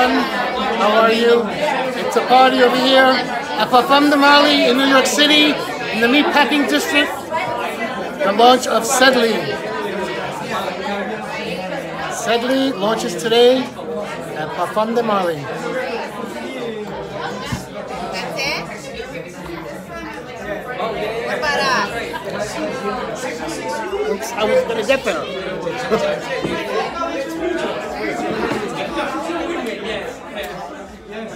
everyone. How are you? It's a party over here at de Marly in New York City in the meatpacking district. The launch of Sedley. Sedley launches today at about us? I was gonna get there.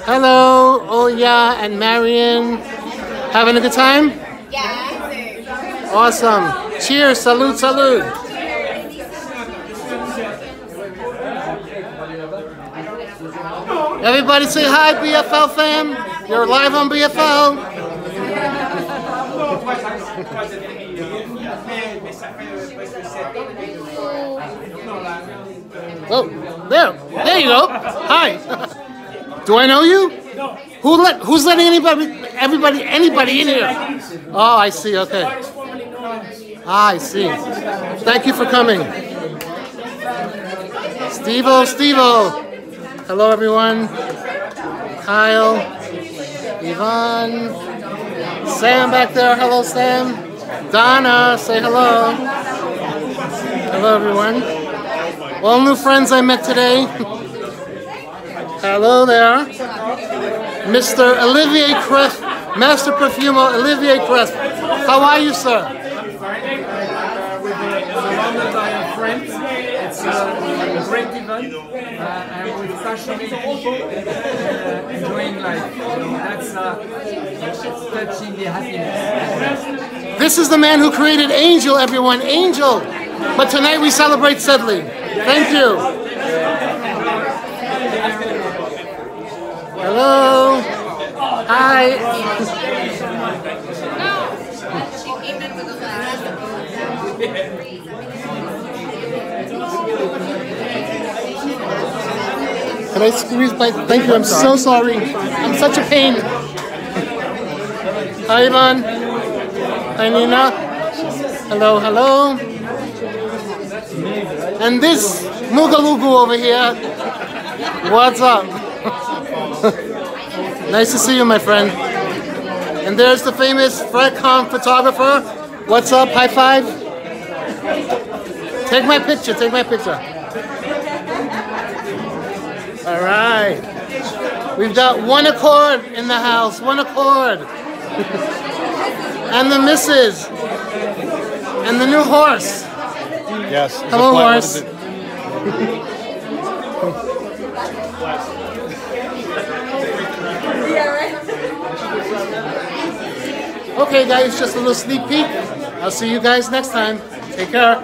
Hello, Oya and Marion. Having a good time? Yeah. Awesome. Cheers, salute, salute. Everybody say hi, BFL fam. You're live on BFL. Oh, there. There you go. Hi. Do I know you? Who let? Who's letting anybody? Everybody? Anybody in here? Oh, I see. Okay. Ah, I see. Thank you for coming. Stevo, Stevo. Hello, everyone. Kyle, Yvonne, Sam back there. Hello, Sam. Donna, say hello. Hello, everyone. All new friends I met today. hello there. Mr. Olivier Cresp, Master Perfumer Olivier Cresp. How are you, sir? surrounded by our friends. It's a great event. Uh, I'm with fashion people and uh, enjoying life. You know, that's uh, touching the happiness. This is the man who created Angel, everyone. Angel. But tonight we celebrate Sedley. Thank you. Hello. Hi. Can I squeeze my? Thank you. I'm so sorry. I'm such a pain. Hi, Ivan. Hi, Nina. Hello, hello. And this Mugalugu over here. What's up? Nice to see you, my friend. And there's the famous Fredcom photographer. What's up? High five. Take my picture. Take my picture. All right. We've got one accord in the house. One accord. and the missus. And the new horse. Yes. Hello, horse. Okay, guys, just a little sneak peek. I'll see you guys next time. Take care.